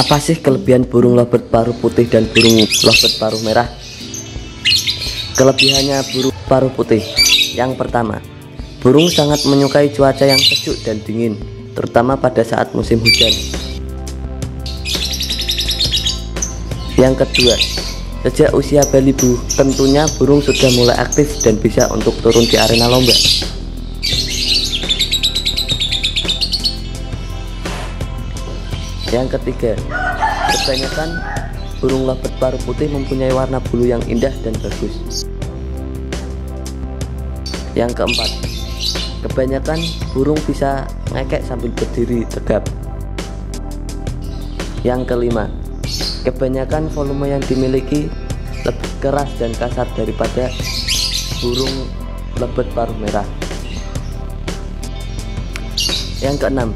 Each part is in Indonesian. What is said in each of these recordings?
Apa sih kelebihan burung lovebird paruh putih dan burung lovebird paruh merah? Kelebihannya burung paruh putih. Yang pertama, burung sangat menyukai cuaca yang sejuk dan dingin Terutama pada saat musim hujan. Yang kedua, sejak usia balibu tentunya burung sudah mulai aktif dan bisa untuk turun di arena lomba Yang ketiga, kebanyakan burung lovebird paruh putih mempunyai warna bulu yang indah dan bagus. Yang keempat, kebanyakan burung bisa ngekek sambil berdiri tegap. Yang kelima, kebanyakan volume yang dimiliki lebih keras dan kasar daripada burung lebet paruh merah. Yang keenam,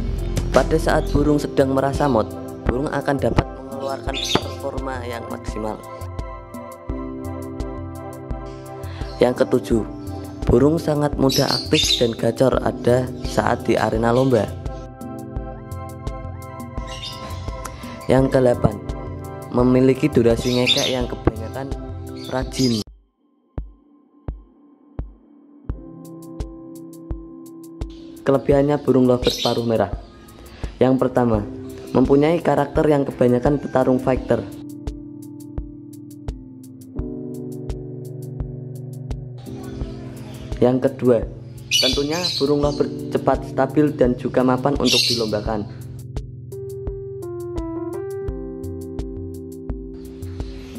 pada saat burung sedang merasa mod, burung akan dapat mengeluarkan performa yang maksimal. Yang ketujuh, burung sangat mudah aktif dan gacor ada saat di arena lomba. Yang kedelapan, memiliki durasi ngekek yang kebanyakan rajin. Kelebihannya burung lovebird paruh merah yang pertama, mempunyai karakter yang kebanyakan petarung fighter. Yang kedua, tentunya burung lovebird cepat stabil dan juga mapan untuk dilombakan.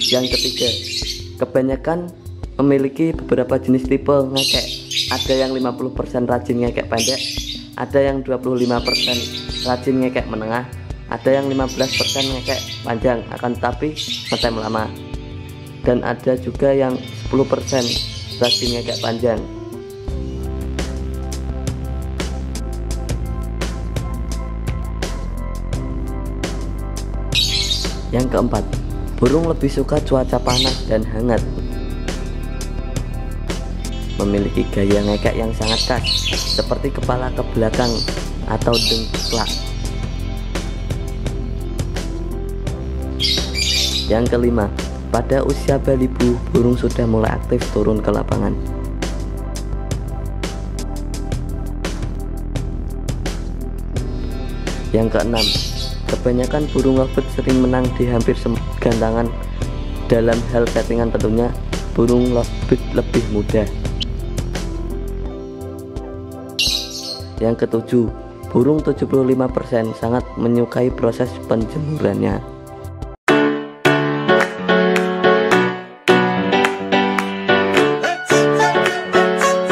Yang ketiga, kebanyakan memiliki beberapa jenis tipe ngekek. Ada yang 50% rajin ngekek pendek, ada yang 25% rajin ngekek menengah ada yang 15% ngekek panjang. Akan tetapi ngetem lama. Dan ada juga yang 10% rajin ngekek panjang. Yang keempat burung lebih suka cuaca panas dan hangat memiliki gaya ngekek yang sangat khas seperti kepala ke belakang atau dengklak. Yang kelima pada usia balibu burung sudah mulai aktif turun ke lapangan. Yang keenam kebanyakan burung lovebird sering menang di hampir semua gantangan. Dalam hal settingan tentunya burung lovebird lebih mudah Yang ketujuh, burung 75% sangat menyukai proses penjemurannya.